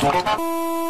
you